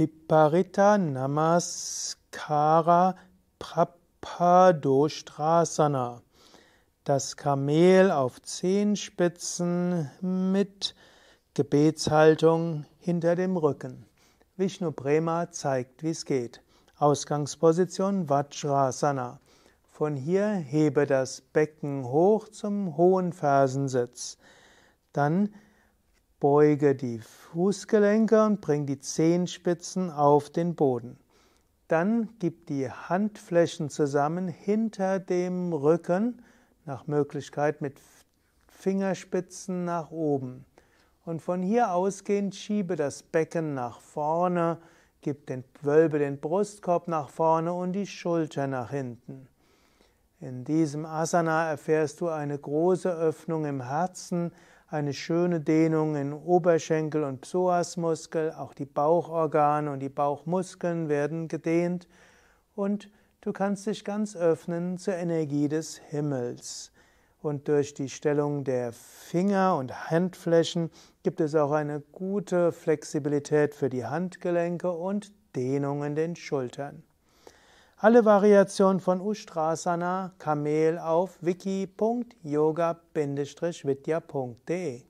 Viparita Namaskara Prapadostrasana. Das Kamel auf Zehenspitzen mit Gebetshaltung hinter dem Rücken. Vishnu Prema zeigt, wie es geht. Ausgangsposition Vajrasana. Von hier hebe das Becken hoch zum hohen Fersensitz. Dann beuge die Fußgelenke und bring die Zehenspitzen auf den Boden. Dann gib die Handflächen zusammen hinter dem Rücken, nach Möglichkeit mit Fingerspitzen nach oben. Und von hier ausgehend schiebe das Becken nach vorne, gib den Wölbe den Brustkorb nach vorne und die Schulter nach hinten. In diesem Asana erfährst du eine große Öffnung im Herzen, eine schöne Dehnung in Oberschenkel und Psoasmuskel, auch die Bauchorgane und die Bauchmuskeln werden gedehnt und du kannst dich ganz öffnen zur Energie des Himmels. Und durch die Stellung der Finger und Handflächen gibt es auch eine gute Flexibilität für die Handgelenke und Dehnung in den Schultern. Alle Variationen von Ustrasana Kamel auf wiki.yoga-vidya.de